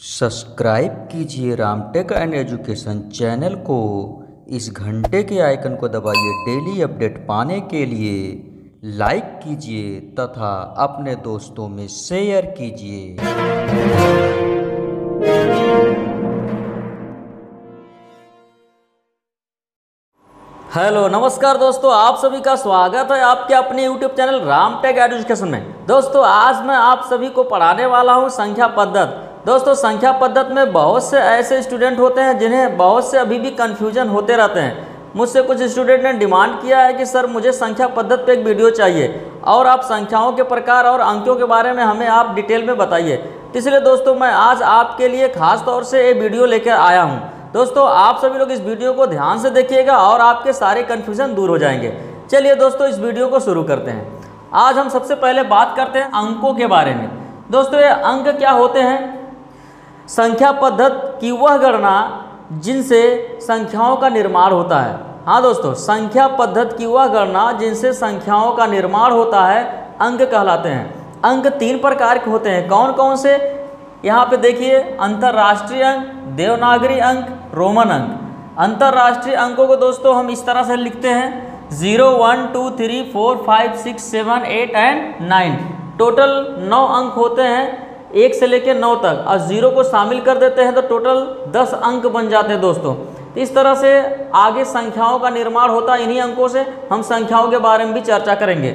Subscribe कीजिए Ramtek and education channel को। इस घंटे के आइकन को दबाइए डेली अपडेट पाने के लिए। लाइक कीजिए तथा अपने दोस्तों में शेयर कीजिए। हेलो, नमस्कार दोस्तों, आप सभी का स्वागत है आपके अपने यूट्यूब चैनल रामटेक एजुकेशन में। दोस्तों, आज मैं आप सभी को पढ़ाने वाला हूँ संख्या पद्धत। दोस्तों, संख्या पद्धत में बहुत से ऐसे स्टूडेंट होते हैं जिन्हें बहुत से अभी भी कन्फ्यूज़न होते रहते हैं। मुझसे कुछ स्टूडेंट ने डिमांड किया है कि, सर, मुझे संख्या पद्धत पे एक वीडियो चाहिए और आप संख्याओं के प्रकार और अंकों के बारे में हमें आप डिटेल में बताइए। इसलिए दोस्तों, मैं आज आपके लिए खास तौर से ये वीडियो लेकर आया हूँ। दोस्तों, आप सभी लोग इस वीडियो को ध्यान से देखिएगा और आपके सारे कन्फ्यूज़न दूर हो जाएँगे। चलिए दोस्तों, इस वीडियो को शुरू करते हैं। आज हम सबसे पहले बात करते हैं अंकों के बारे में। दोस्तों, ये अंक क्या होते हैं? संख्या पद्धत की वह गणना जिनसे संख्याओं का निर्माण होता है। हाँ दोस्तों, संख्या पद्धत की वह गणना जिनसे संख्याओं का निर्माण होता है, अंक कहलाते हैं। अंक तीन प्रकार के होते हैं। कौन कौन से? यहाँ पे देखिए, अंतर्राष्ट्रीय अंक, देवनागरी अंक, रोमन अंक। अंतर्राष्ट्रीय अंकों को दोस्तों हम इस तरह से लिखते हैं। Zero, one, two, three, four, five, six, seven, eight and nine. Total नौ अंक होते हैं। एक से लेकर नौ तक। और ज़ीरो को शामिल कर देते हैं तो टोटल दस अंक बन जाते हैं दोस्तों। तो इस तरह से आगे संख्याओं का निर्माण होता है इन्हीं अंकों से। हम संख्याओं के बारे में भी चर्चा करेंगे।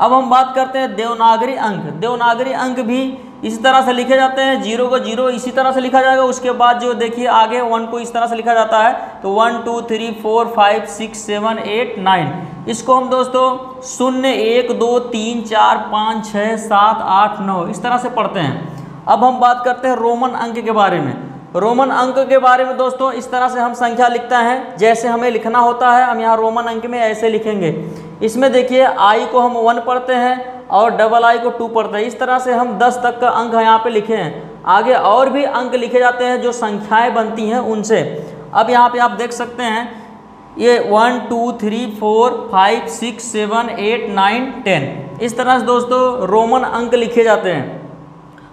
अब हम बात करते हैं देवनागरी अंक। देवनागरी अंक भी इसी तरह से लिखे जाते हैं। ज़ीरो को ज़ीरो इसी तरह से लिखा जाएगा। उसके बाद जो देखिए आगे वन को इस तरह से लिखा जाता है। तो one, two, three, four, five, six, seven, eight, nine. इसको हम दोस्तों शून्य, एक, दो, तीन, चार, पाँच, छः, सात, आठ, नौ इस तरह से पढ़ते हैं। अब हम बात करते हैं रोमन अंक के बारे में। रोमन अंक के बारे में दोस्तों, इस तरह से हम संख्या लिखते हैं। जैसे हमें लिखना होता है, हम यहाँ रोमन अंक में ऐसे लिखेंगे। इसमें देखिए आई को हम वन पढ़ते हैं और डबल आई को टू पढ़ते हैं। इस तरह से हम दस तक का अंक यहाँ पे लिखे हैं। आगे और भी अंक लिखे जाते हैं जो संख्याएँ बनती हैं उनसे। अब यहाँ पे आप देख सकते हैं, ये one two three four five six seven eight nine ten इस तरह से दोस्तों रोमन अंक लिखे जाते हैं।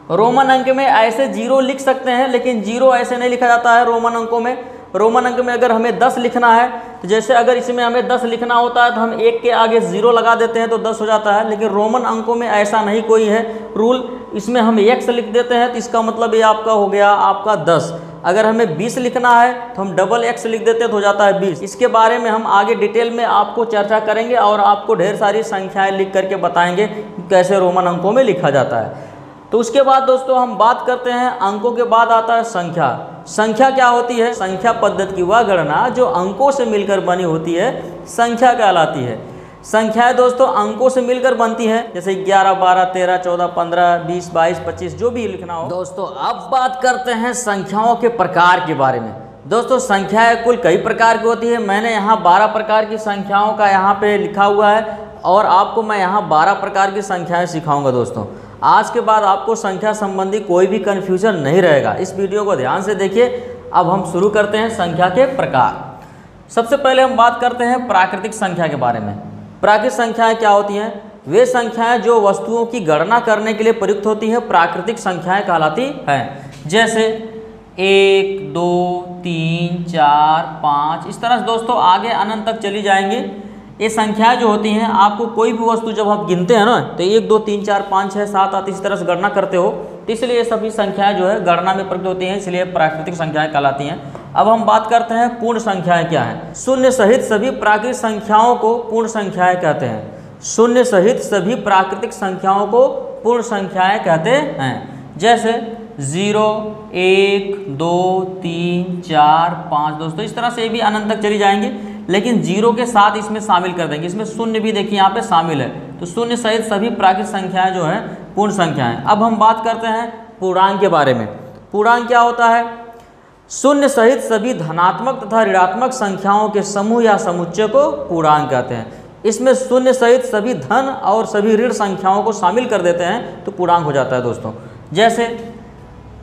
रोमन अंक में ऐसे ज़ीरो लिख सकते हैं, लेकिन ज़ीरो ऐसे नहीं लिखा जाता है रोमन अंकों में। रोमन अंक में अगर हमें दस लिखना है तो जैसे अगर इसमें हमें दस लिखना होता है तो हम एक के आगे ज़ीरो लगा देते हैं तो दस हो जाता है। लेकिन रोमन अंकों में ऐसा नहीं कोई है। रूल, इसमें हम एक्स लिख देते हैं तो इसका मतलब ये आपका हो गया आपका दस। अगर हमें बीस लिखना है तो हम डबल एक्स लिख देते हैं तो हो जाता है बीस। इसके बारे में हम आगे डिटेल में आपको चर्चा करेंगे और आपको ढेर सारी संख्याएँ लिख करके बताएँगे, कैसे रोमन अंकों में लिखा जाता है। तो उसके बाद दोस्तों हम बात करते हैं अंकों के बाद आता है संख्या। संख्या क्या होती है? संख्या पद्धति की वह गणना जो अंकों से मिलकर बनी होती है संख्या कहलाती है। संख्याएँ दोस्तों अंकों से मिलकर बनती हैं जैसे 11, 12, 13, 14, 15, 20, 22, 25 जो भी लिखना हो। दोस्तों अब बात करते हैं संख्याओं के प्रकार के बारे में। दोस्तों संख्याएँ कुल कई प्रकार की होती है? मैंने यहाँ 12 प्रकार की संख्याओं का यहाँ पे लिखा हुआ है। और आपको मैं यहाँ 12 प्रकार की संख्याएँ सिखाऊँगा दोस्तों। आज के बाद आपको संख्या संबंधी कोई भी कन्फ्यूज़न नहीं रहेगा। इस वीडियो को ध्यान से देखिए। अब हम शुरू करते हैं संख्या के प्रकार। सबसे पहले हम बात करते हैं प्राकृतिक संख्या के बारे में। प्राकृतिक संख्याएँ क्या होती हैं? वे संख्याएँ जो वस्तुओं की गणना करने के लिए प्रयुक्त होती हैं, प्राकृतिक संख्याएँ कहलाती हैं। जैसे एक, दो, तीन, चार, पाँच। इस तरह से दोस्तों आगे अनंत तक चली जाएँगी। ये संख्याएँ जो होती हैं, आपको कोई भी वस्तु जब आप गिनते हैं ना तो एक, दो, तीन, चार, पाँच छः सात, आठ, इस तरह से गणना करते हो तो इसलिए ये सभी संख्याएँ जो है गणना में प्रयुक्त होती हैं, इसलिए प्राकृतिक संख्याएँ कहलाती हैं। अब हम बात करते हैं पूर्ण संख्याएँ क्या हैं। शून्य सहित सभी प्राकृतिक संख्याओं को पूर्ण संख्याएँ कहते हैं। शून्य सहित सभी प्राकृतिक संख्याओं को पूर्ण संख्याएँ कहते हैं। जैसे ज़ीरो, एक, दो, तीन, चार, पाँच, दोस्तों, इस तरह से भी अनंत तक चली जाएँगी। लेकिन ज़ीरो के साथ इसमें शामिल कर देंगे। इसमें शून्य भी देखिए, यहाँ पे शामिल है। तो शून्य सहित सभी प्राकृतिक संख्याएँ जो हैं, पूर्ण संख्याएँ। अब हम बात करते हैं पूर्णांक के बारे में। पूर्णांक क्या होता है? शून्य सहित सभी धनात्मक तथा ऋणात्मक संख्याओं के समूह या समुच्चय को पूर्णांक कहते हैं। इसमें शून्य सहित सभी धन और सभी ऋण संख्याओं को शामिल कर देते हैं तो पूर्णांक हो जाता है दोस्तों। जैसे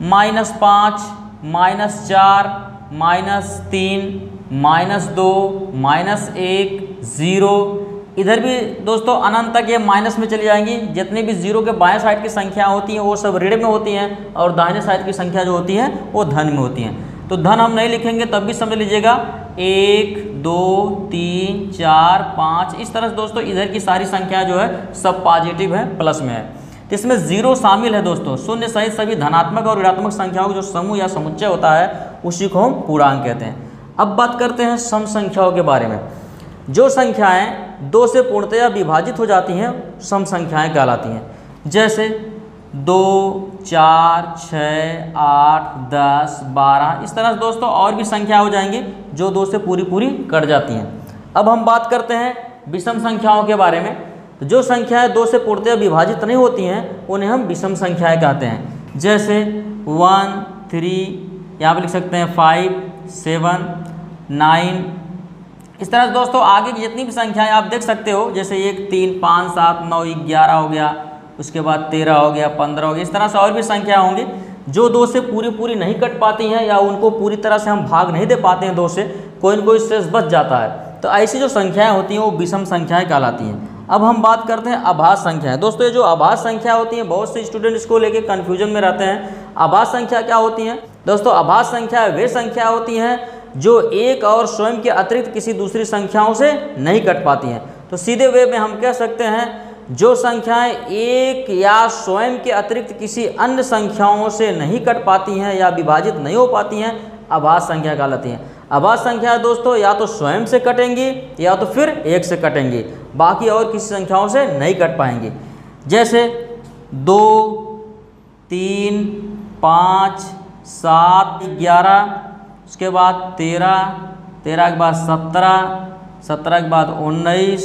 माइनस पाँच, माइनस चार, माइनस तीन माइनस दो, माइनस एक, ज़ीरो। इधर भी दोस्तों अनंत तक ये माइनस में चली जाएँगी। जितनी भी ज़ीरो के बाएँ साइड की संख्या होती हैं, वो सब ऋण में होती हैं और दाहिने साइड की संख्या जो होती है, वो धन में होती हैं। तो धन हम नहीं लिखेंगे, तब भी समझ लीजिएगा। एक, दो, तीन, चार, पाँच, इस तरह से दोस्तों इधर की सारी संख्या जो है, सब पॉजिटिव है प्लस में है। तो इसमें ज़ीरो शामिल है दोस्तों। शून्य सहित सभी धनात्मक और ऋणात्मक संख्याओं का जो समूह या समुच्चय होता है, उसी को हम पूर्णांक कहते हैं। अब बात करते हैं सम संख्याओं के बारे में। जो संख्याएँ दो से पूर्णतया विभाजित हो जाती हैं, सम संख्याएँ कहलाती हैं। जैसे दो, चार छः आठ, दस, बारह, इस तरह से दोस्तों और भी संख्या हो जाएँगी जो दो से पूरी पूरी कट जाती हैं। अब हम बात करते हैं विषम संख्याओं के बारे में। तो जो संख्याएँ दो से पूर्णतया विभाजित नहीं होती हैं, उन्हें हम विषम संख्याएँ कहते हैं। जैसे वन, थ्री, यहाँ पर लिख सकते हैं फाइव सेवन, नाइन। इस तरह से दोस्तों, आगे की जितनी भी संख्याएँ आप देख सकते हो, जैसे एक, तीन, पाँच, सात, नौ, ग्यारह हो गया, उसके बाद तेरह हो गया, पंद्रह हो गया, इस तरह से और भी संख्या होंगी, जो दो से पूरी पूरी नहीं कट पाती हैं या उनको पूरी तरह से हम भाग नहीं दे पाते हैं दो से कोई न कोई शेष बच जाता है। तो ऐसी जो संख्याएँ होती हैं, वो विषम संख्याएँ कहलाती हैं। अब हम बात करते हैं आभास संख्याएँ दोस्तों, ये जो आभास संख्या होती हैं, बहुत से स्टूडेंट इसको लेके कन्फ्यूज़न में रहते हैं। आभास संख्या क्या होती हैं? दोस्तों, आभास संख्या वे संख्या होती हैं, जो एक और स्वयं के अतिरिक्त किसी दूसरी संख्याओं से नहीं कट पाती हैं। तो सीधे वे में हम कह सकते हैं, जो संख्याएँ एक या स्वयं के अतिरिक्त किसी अन्य संख्याओं से नहीं कट पाती हैं या विभाजित नहीं हो पाती हैं, आभास संख्या कहलाती हैं। आभास संख्या दोस्तों, या तो स्वयं से कटेंगी, या तो फिर एक से कटेंगी, बाकी और किसी संख्याओं से नहीं कट पाएँगी। जैसे, दो, तीन, पाँच सात, ग्यारह, उसके बाद तेरह तेरह के बाद सत्रह सत्रह के बाद उन्नीस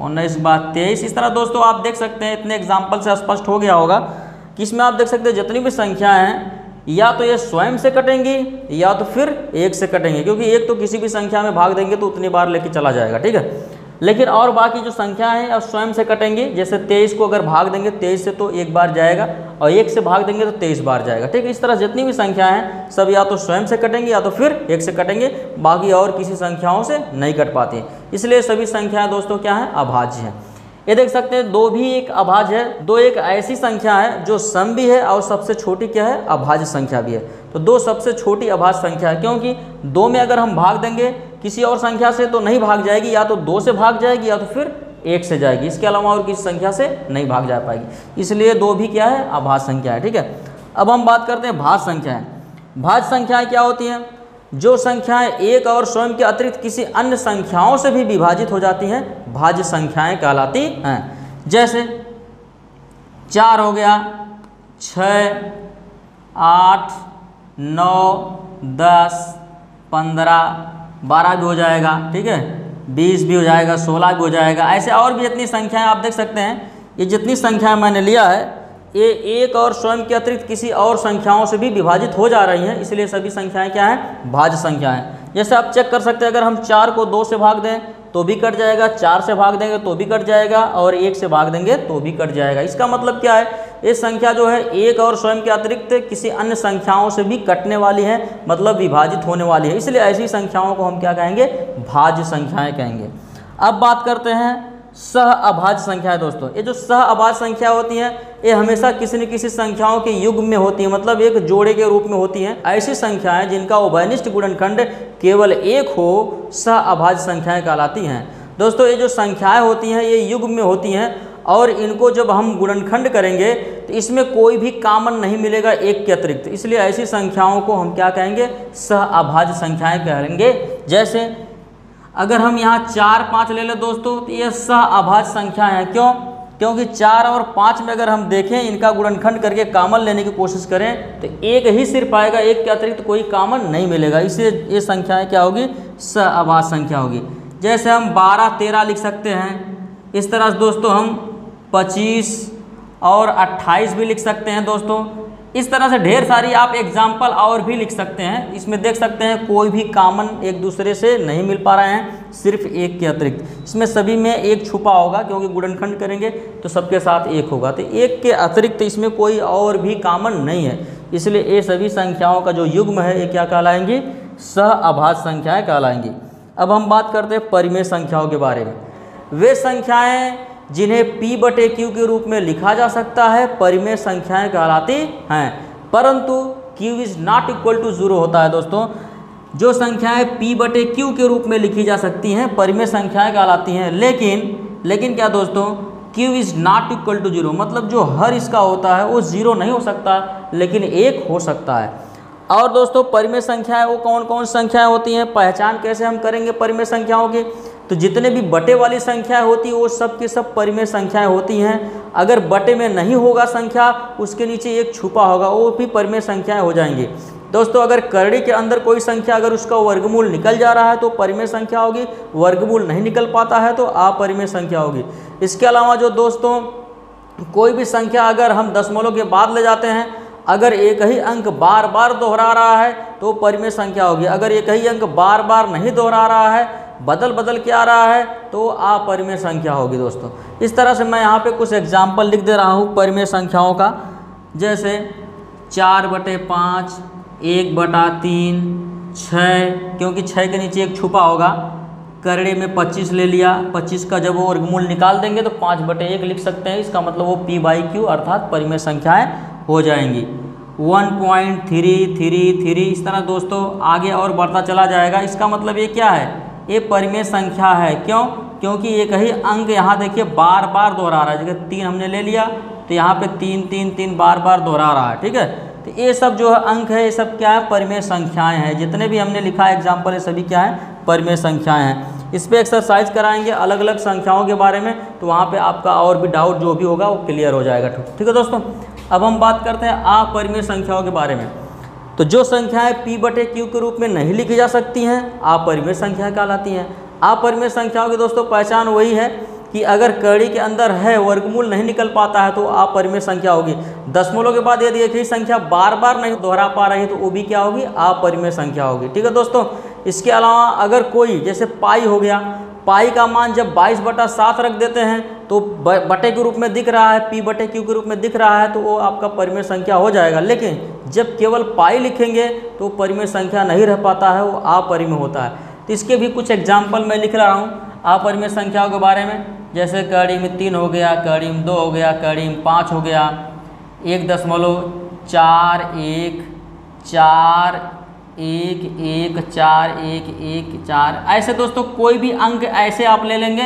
उन्नीस के बाद तेईस। इस तरह दोस्तों आप देख सकते हैं, इतने एग्ज़ाम्पल से स्पष्ट हो गया होगा कि इसमें आप देख सकते हैं जितनी भी संख्या हैं, या तो ये स्वयं से कटेंगी, या तो फिर एक से कटेंगे, क्योंकि एक तो किसी भी संख्या में भाग देंगे तो उतनी बार लेके चला जाएगा, ठीक है? लेकिन और बाकी जो संख्या है, अब स्वयं से कटेंगे। जैसे तेईस को अगर भाग देंगे, तेईस से तो एक बार जाएगा, और एक से भाग देंगे तो तेईस बार जाएगा। ठीक है, इस तरह जितनी भी संख्या हैं, सब या तो स्वयं से कटेंगे, या तो फिर एक से कटेंगे, बाकी और किसी संख्याओं से नहीं कट पाती इसलिए सभी संख्याएँ दोस्तों क्या हैं? अभाज्य हैं। ये देख सकते हैं, दो भी एक अभाज्य है, दो एक ऐसी संख्या है, जो सम भी है और सबसे छोटी क्या है? अभाज्य संख्या भी है। तो दो सबसे छोटी अभाज्य संख्या है, क्योंकि दो में अगर हम भाग देंगे किसी और संख्या से तो नहीं भाग जाएगी, या तो दो से भाग जाएगी, या तो फिर एक से जाएगी। इसके अलावा और किसी संख्या से नहीं भाग जा पाएगी। इसलिए दो भी क्या है? अभाज्य संख्या है, ठीक है? अब हम बात करते हैं भाज्य संख्याएँ। भाज्य संख्याएँ क्या होती हैं? जो संख्याएँ एक और स्वयं के अतिरिक्त किसी अन्य संख्याओं से भी विभाजित हो जाती हैं, भाज्य संख्याएँ कहलाती हैं। जैसे, चार हो गया छ आठ, नौ, दस, पंद्रह बारह भी हो जाएगा, ठीक है? बीस भी हो जाएगा, सोलह भी हो जाएगा, ऐसे और भी जितनी संख्याएँ आप देख सकते हैं, ये जितनी संख्याएँ मैंने लिया है, ये एक और स्वयं के अतिरिक्त किसी और संख्याओं से भी विभाजित हो जा रही हैं, इसलिए सभी संख्याएँ क्या हैं? भाज्य संख्याएँ जैसे आप चेक कर सकते हैं, अगर हम चार को दो से भाग दें तो भी कट जाएगा, चार से भाग देंगे तो भी कट जाएगा, और एक से भाग देंगे तो भी कट जाएगा। इसका मतलब क्या है? ये संख्या जो है एक और स्वयं के अतिरिक्त किसी अन्य संख्याओं से भी कटने वाली है मतलब विभाजित होने वाली है। इसलिए ऐसी संख्याओं को हम क्या कहेंगे? भाज्य संख्याएँ कहेंगे। अब बात करते हैं सह अभाज्य संख्या है दोस्तों। ये जो सह अभाज्य संख्या होती हैं, ये हमेशा किसी न किसी संख्याओं के युग में होती है मतलब एक जोड़े के रूप में होती हैं। ऐसी संख्याएँ जिनका उभयनिष्ठ गुणनखंड केवल एक हो, सह अभाज्य संख्याएँ कहलाती हैं। दोस्तों, ये जो संख्याएँ होती हैं, ये युग में होती हैं और इनको जब हम गुणनखंड करेंगे तो इसमें कोई भी कामन नहीं मिलेगा एक के अतिरिक्त। इसलिए ऐसी संख्याओं को हम क्या कहेंगे? सह अभाज्य संख्याएँ कहेंगे जैसे, अगर हम यहाँ चार पाँच ले लें दोस्तों तो ये सह अभाज्य संख्या है। क्यों? क्योंकि चार और पाँच में अगर हम देखें, इनका गुणनखंड करके कामन लेने की कोशिश करें तो एक ही सिर्फ़ आएगा एक के अतिरिक्त कोई कामन नहीं मिलेगा। इसलिए ये संख्याएँ क्या होगी? सह आवाज़ संख्या होगी। जैसे हम बारह तेरह लिख सकते हैं इस तरह से दोस्तों हम पच्चीस और अट्ठाईस भी लिख सकते हैं दोस्तों। इस तरह से ढेर सारी आप एग्ज़ाम्पल और भी लिख सकते हैं। इसमें देख सकते हैं कोई भी कामन एक दूसरे से नहीं मिल पा रहे हैं, सिर्फ़ एक के अतिरिक्त। इसमें सभी में एक छुपा होगा क्योंकि गुणनखंड करेंगे तो सबके साथ एक होगा। तो एक के अतिरिक्त इसमें कोई और भी कामन नहीं है। इसलिए ये सभी संख्याओं का जो युग्म है, ये क्या कहलाएँगी? सह अभाज संख्याएँ कहलाएँगी। अब हम बात करते हैं परिमेय संख्याओं के बारे में। वे संख्याएँ जिन्हें p बटे क्यू के रूप में लिखा जा सकता है, परिमेय संख्याएँ कहलाती हैं। परंतु q is not equal to zero होता है दोस्तों। जो संख्याएँ p बटे क्यू के रूप में लिखी जा सकती हैं, परिमेय संख्याएँ कहलाती हैं। लेकिन लेकिन क्या दोस्तों, q is not equal to zero मतलब जो हर इसका होता है, वो ज़ीरो नहीं हो सकता, लेकिन एक हो सकता है। और दोस्तों, परिमेय संख्याएँ वो कौन कौन संख्याएँ होती हैं? पहचान कैसे हम करेंगे परिमेय संख्याओं की? तो जितने भी बटे वाली संख्याएँ होती है, वो सब की सब परिमेय संख्याएँ होती हैं। अगर बटे में नहीं होगा संख्या, उसके नीचे एक छुपा होगा, वो भी परिमेय संख्याएँ हो जाएँगी। दोस्तों, अगर करड़ी के अंदर कोई संख्या, अगर उसका वर्गमूल निकल जा रहा है तो परिमेय संख्या होगी। वर्गमूल नहीं निकल पाता है तो अपरिमेय संख्या होगी। इसके अलावा जो दोस्तों, कोई भी संख्या अगर हम दशमलव के बाद ले जाते हैं, अगर एक ही अंक बार बार दोहरा रहा है तो परिमेय संख्या होगी। अगर एक ही अंक बार बार नहीं दोहरा रहा है बदल बदल के आ रहा है तो अपरिमेय संख्या होगी दोस्तों। इस तरह से मैं यहाँ पे कुछ एग्ज़ाम्पल लिख दे रहा हूँ परिमेय संख्याओं का। जैसे चार बटे पाँच, एक बटा तीन, छः, क्योंकि छः के नीचे एक छुपा होगा। करड़े में पच्चीस ले लिया, पच्चीस का जब वो वर्गमूल निकाल देंगे तो पाँच बटे एक लिख सकते हैं। इसका मतलब वो पी बाई क्यू अर्थात परिमेय संख्याएँ हो जाएँगी। One point three three three, इस तरह दोस्तों आगे और बढ़ता चला जाएगा। इसका मतलब ये क्या है? ये परिमेय संख्या है। क्यों? क्योंकि एक ही अंक यहाँ देखिए बार बार दोहरा रहा है। जैसे तीन हमने ले लिया तो यहाँ पे तीन तीन तीन बार बार दोहरा रहा है, ठीक है? तो ये सब जो है अंक है, ये सब क्या है? परिमेय संख्याएँ हैं। जितने भी हमने लिखा है एग्ज़ाम्पल ये सभी क्या है? परिमेय संख्याएँ हैं। इस पर एक्सरसाइज कराएँगे अलग अलग संख्याओं के बारे में तो वहाँ पे आपका और भी डाउट जो भी होगा, वो क्लियर हो जाएगा। ठीक है दोस्तों, अब हम बात करते हैं अपरिमेय संख्याओं के बारे में। तो जो संख्याएँ पी बटे क्यू के रूप में नहीं लिखी जा सकती हैं, अपरिमेय संख्या कहलाती हैं। अपरिमेय संख्याओं की दोस्तों, पहचान वही है कि अगर कड़ी के अंदर है, वर्गमूल नहीं निकल पाता है तो अपरिमेय संख्या होगी। दशमलव के बाद यदि एक ही संख्या बार बार नहीं दोहरा पा रही है तो वो भी क्या होगी? अपरिमेय संख्या होगी। ठीक है दोस्तों, इसके अलावा अगर कोई, जैसे पाई हो गया, पाई का मान जब बाईस बटा सात रख देते हैं तो बटे के रूप में दिख रहा है, पी बटे क्यू के रूप में दिख रहा है तो वो आपका परिमेय संख्या हो जाएगा। लेकिन जब केवल पाई लिखेंगे तो परिमेय संख्या नहीं रह पाता है, वो अपरिमेय होता है। तो इसके भी कुछ एग्ज़ाम्पल मैं लिख रहा हूँ, अपरिमेय संख्याओं के बारे में। जैसे कड़ी में तीन हो गया कड़ी में दो हो गया कड़ी में पाँच हो गया, एक दशमलव चार एक चार एक एक, चार एक एक, चार। ऐसे दोस्तों, कोई भी अंक ऐसे आप ले लेंगे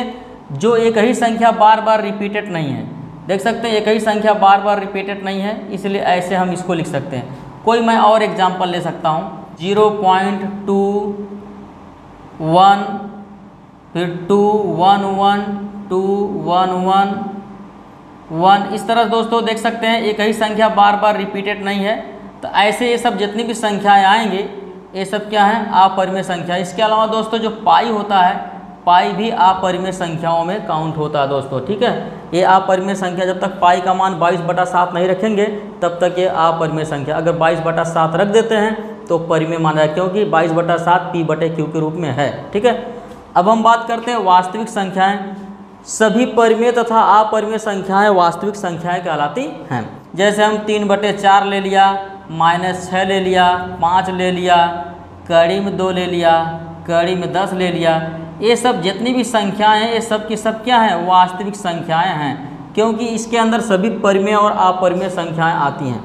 जो एक ही संख्या बार बार रिपीटेड नहीं है। देख सकते हैं, एक ही संख्या बार बार रिपीटेड नहीं है, इसलिए ऐसे हम इसको लिख सकते हैं। कोई मैं और एग्जांपल ले सकता हूँ। ज़ीरो पॉइंट टू वन फिर two one one two one one one इस तरह दोस्तों देख सकते हैं, एक ही संख्या बार बार रिपीटेड नहीं है। तो ऐसे ये सब जितनी भी संख्याएँ आएँगे, ये सब क्या है? अपरिमेय संख्या। इसके अलावा दोस्तों जो पाई होता है पाई भी अपरिमेय संख्याओं में काउंट होता है दोस्तों, ठीक है? ये अपरिमेय संख्या जब तक पाई का मान बाईस बटा सात नहीं रखेंगे, तब तक ये अपरिमेय संख्या। अगर बाईस बटा सात रख देते हैं तो परिमेय माना है क्योंकि बाईस बटा सात पी बटे क्यू के रूप में है, ठीक है? अब हम बात करते हैं वास्तविक संख्याएँ। सभी परिमेय तथा अपरिमेय संख्याएँ वास्तविक संख्याएँ कहलाती हैं। जैसे हम तीन बटे चार ले लिया, माइनस छः ले लिया, पाँच ले लिया, कड़ी में दो ले लिया, कड़ी में दस ले लिया ये सब जितनी भी संख्याएँ हैं, ये सब की सब क्या हैं? वास्तविक संख्याएँ हैं, क्योंकि इसके अंदर सभी परिमेय और अपरिमेय संख्याएँ आती हैं।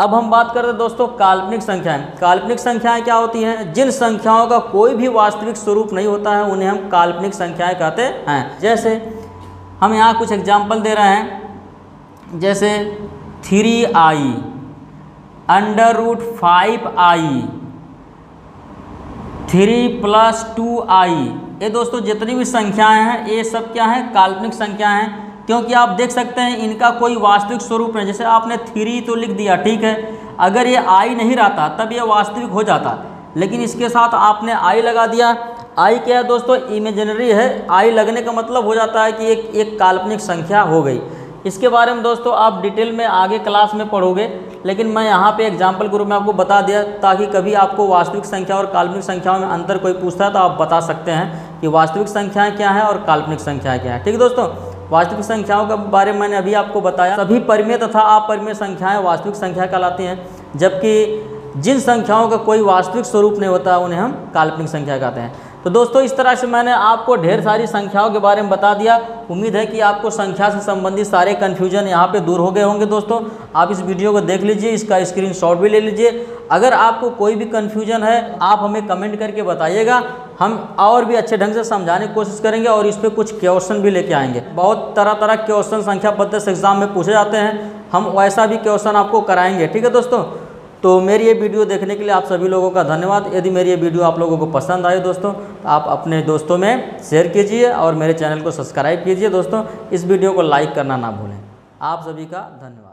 अब हम बात करते हैं दोस्तों, काल्पनिक संख्याएँ। काल्पनिक संख्याएँ क्या होती हैं? जिन संख्याओं का कोई भी वास्तविक स्वरूप नहीं होता है, उन्हें हम काल्पनिक संख्याएँ कहते हैं। जैसे, हम यहाँ कुछ एग्ज़ाम्पल दे रहे हैं। जैसे three i under root five i three plus two i ये दोस्तों, जितनी भी संख्याएँ हैं, ये सब क्या है? काल्पनिक संख्याएँ हैं। क्योंकि आप देख सकते हैं, इनका कोई वास्तविक स्वरूप नहीं। जैसे आपने थ्री तो लिख दिया, ठीक है? अगर ये आई नहीं रहता, तब ये वास्तविक हो जाता। लेकिन इसके साथ आपने आई लगा दिया। आई क्या है दोस्तों? इमेजनरी है। आई लगने का मतलब हो जाता है कि एक एक काल्पनिक संख्या हो गई। इसके बारे में दोस्तों आप डिटेल में आगे क्लास में पढ़ोगे, लेकिन मैं यहाँ पे एग्ज़ाम्पल के रूप में आपको बता दिया ताकि कभी आपको वास्तविक संख्या और काल्पनिक संख्याओं में अंतर कोई पूछता है तो आप बता सकते हैं कि वास्तविक संख्याएँ क्या हैं और काल्पनिक संख्याएँ क्या है। ठीक है दोस्तों? वास्तविक संख्याओं के बारे में मैंने अभी आपको बताया। सभी परिमेय तथा अपरिमेय संख्याएँ वास्तविक संख्या कहलाती हैं, जबकि जिन संख्याओं का कोई वास्तविक स्वरूप नहीं होता उन्हें हम काल्पनिक संख्या कहते हैं। तो दोस्तों, इस तरह से मैंने आपको ढेर सारी संख्याओं के बारे में बता दिया। उम्मीद है कि आपको संख्या से संबंधित सारे कन्फ्यूज़न यहाँ पे दूर हो गए होंगे दोस्तों। आप इस वीडियो को देख लीजिए, इसका स्क्रीनशॉट भी ले लीजिए। अगर आपको कोई भी कन्फ्यूज़न है, आप हमें कमेंट करके बताइएगा। हम और भी अच्छे ढंग से समझाने की कोशिश करेंगे और इस पर कुछ क्वेश्चन भी लेके आएँगे। बहुत तरह तरह क्वेश्चन संख्या पद्धति एग्ज़ाम में पूछे जाते हैं। हम वैसा भी क्वेश्चन आपको कराएँगे। ठीक है दोस्तों? तो मेरी ये वीडियो देखने के लिए आप सभी लोगों का धन्यवाद। यदि मेरी ये वीडियो आप लोगों को पसंद आए दोस्तों तो आप अपने दोस्तों में शेयर कीजिए और मेरे चैनल को सब्सक्राइब कीजिए दोस्तों। इस वीडियो को लाइक करना ना भूलें। आप सभी का धन्यवाद।